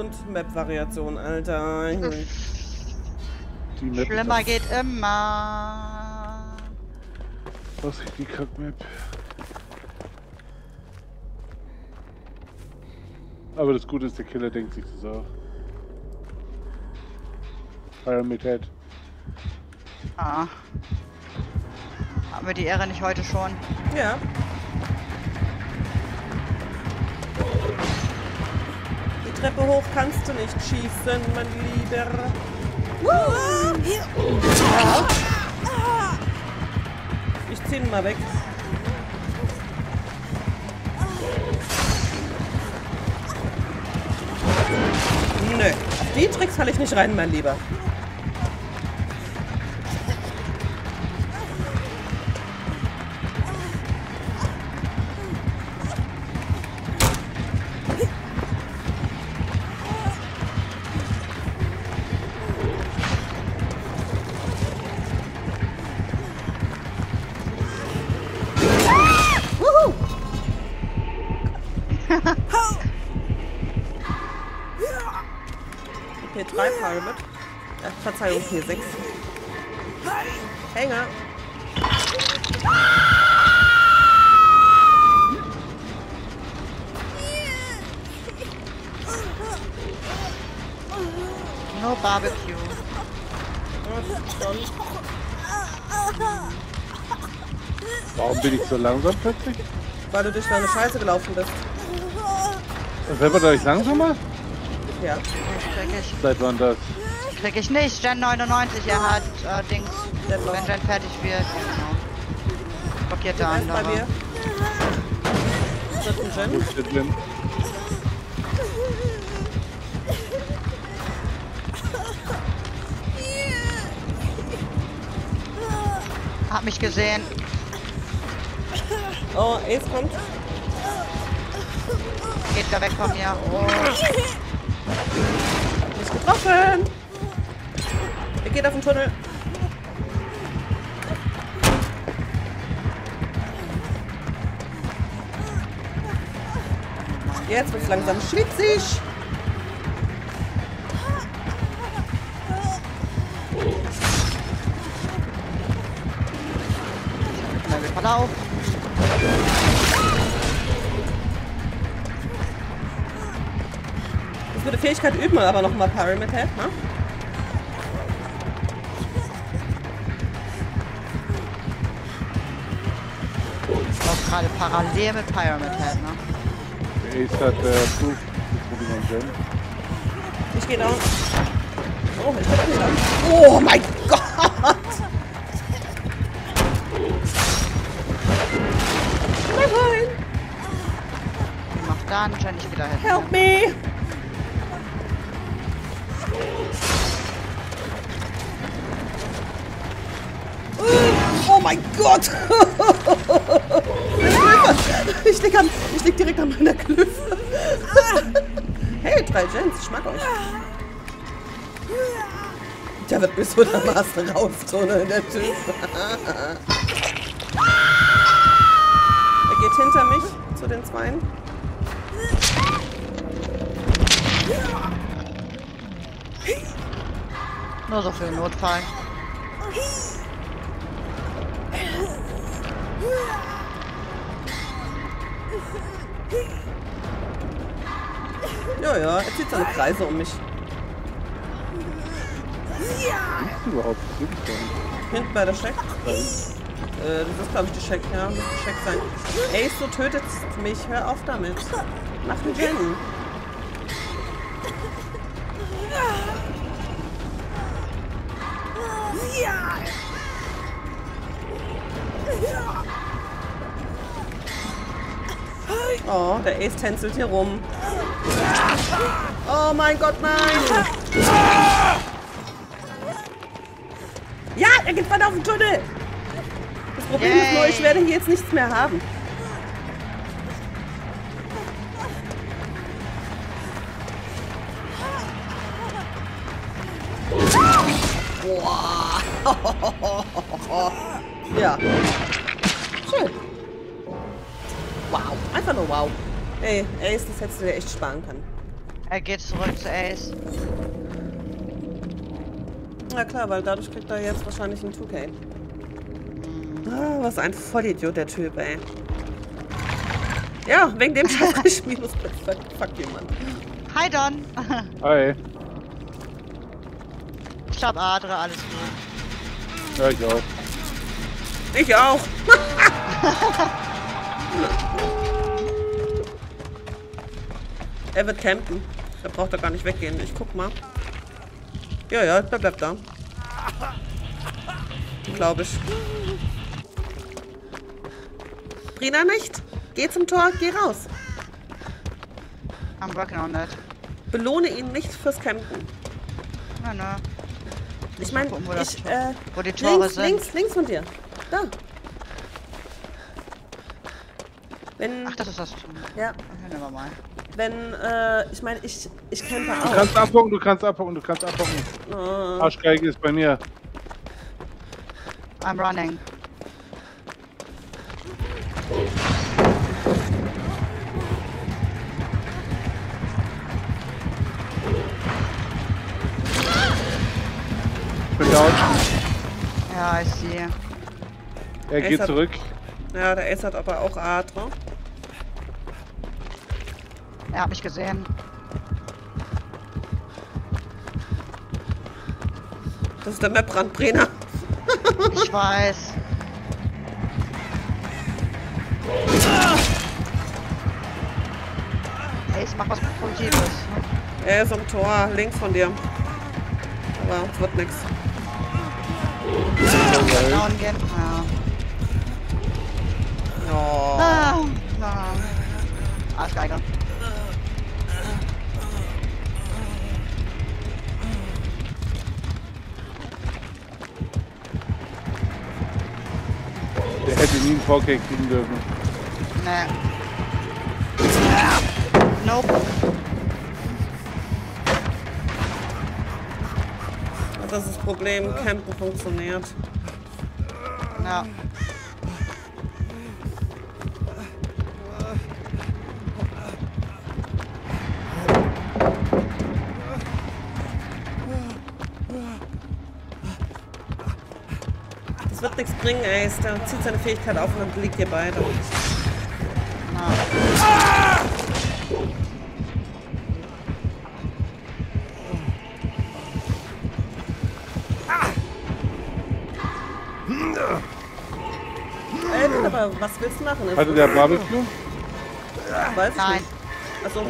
Und Map-Variation, Alter. Die Map Schlimmer geht immer. Was ist die Kack-Map? Aber das Gute ist, der Killer denkt sich das auch. Pyramid Head. Ah. Haben wir die Ehre nicht heute schon? Ja. Treppe hoch kannst du nicht schießen, mein Lieber. Ich zieh ihn mal weg. Nö, die Tricks falle ich nicht rein, mein Lieber. P3 Pyramid. Äh, Verzeihung, P6. Hänger. No Barbecue. Warum bin ich so langsam plötzlich? Weil du durch deine Scheiße gelaufen bist. Selber da ich langsamer? Ja. Krieg ich. Seit wann das? Krieg ich nicht. Gen 99, er hat äh, Dings. Deadlock. Wenn Gen fertig wird. Genau. Blockierte Er ist bei andere. mir. Dritten Gen. Ist der? Hat mich gesehen. Oh, Ace kommt. Geht da weg von mir. Oh. Nicht getroffen. Er geht auf den Tunnel. Jetzt wird's langsam schwitzig. Level Verlauf. Fähigkeit üben wir aber nochmal Pyramid Head, ne? Ich lauf gerade parallel mit Pyramid Head, ne? Der Ace hat äh, Proof. Ich mal Gen. Ich gehe down. Oh, ich bin down. Oh mein Gott! Nein, dann Gen nicht wieder hin. Help me! Lieg, am, ich lieg direkt an meiner Klüfte. Hey, drei Gens, ich mag euch. Der wird bis so dermaßen raustunneln, der Typ. Er geht hinter mich zu den Zweien. Nur so für den Notfall. Ja, ja, er zieht seine Kreise um mich. Ist überhaupt Hinten bei der Shack. Äh, das ist, glaube ich, die Shack. Ja, muss die Shack sein. Ace, du tötest mich. Hör auf damit. Mach einen Gen. Oh, der Ace tänzelt hier rum. Oh mein Gott, nein! Ja, er geht weiter auf den Tunnel! Das Problem ist nur, ich werde hier jetzt nichts mehr haben. Boah. Ja. Wow. Einfach nur wow. Ey, Ace, das hättest du dir echt sparen können. Er geht zurück zu Ace. Na klar, weil dadurch kriegt er jetzt wahrscheinlich einen 2K. Ah, was ein Vollidiot, der Typ, ey. Ja, wegen dem Scheiß minus fuck, fuck jemand. Hi Don! Hi. Ich hab Adre, alles gut. Ja, ich auch. Ich auch. er wird campen. Da braucht er gar nicht weggehen. Ich guck mal. Ja, ja, der bleibt da. Glaube ich. Brina nicht. Geh zum Tor, geh raus. I'm working on that. Belohne ihn nicht fürs Campen. Na, na. Ich meine, ich, Tor- äh, wo die Tore links, sind. links, links von dir. Da. Wenn, Ach, das ist das. ja, Okay, nehmen wir mal. Wenn, äh, ich meine, ich, ich campe Du auch. kannst abhocken, du kannst abhocken, du kannst abhocken. Oh. Arschgeige ist bei mir. I'm running. Bin down. Ja, ich sehe. Er Es geht hat- zurück. Ja, der Ace hat aber auch Adra. Er hat mich gesehen. Das ist der Map-Brandbrenner. Ich weiß. Ace, mach was Positives. Er ist am Tor, links von dir. Aber es wird nix. Down gehen. Ja. Oh. Ah, ah. Arschgeiger. Nie einen VK kriegen dürfen. Nee. Nope. Das ist das Problem, Campen funktioniert. Ja. Nichts bringen, Ace. Der zieht seine Fähigkeit auf und dann liegt ihr beide. ja. Äh, gut, aber was willst du machen? Es- Hatte der Barbecue? Weiß ich Nein. nicht. Also,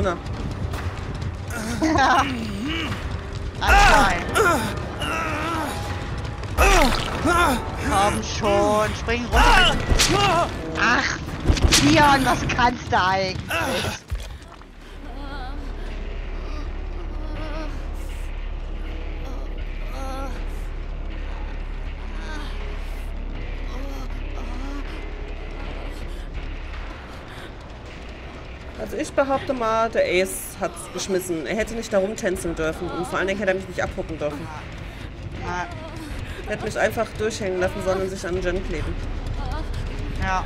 runter. Komm schon, spring runter. Ach, Dion, was kannst du eigentlich? Also ich behaupte mal, der Ace hat geschmissen. Er hätte nicht da rumtänzeln dürfen und vor allen Dingen hätte er mich nicht abhucken dürfen. Er hätte mich einfach durchhängen lassen und sich an den Gen kleben. ja.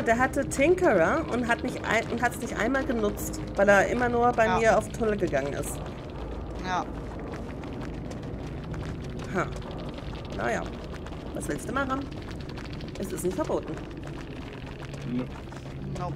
Mal, der hatte Tinkerer und hat nicht ein, und hat es nicht einmal genutzt, weil er immer nur bei Ja. mir auf Tolle gegangen ist. Ja. Ha. Naja. Was willst du machen? Es ist nicht verboten. Nö. Nope.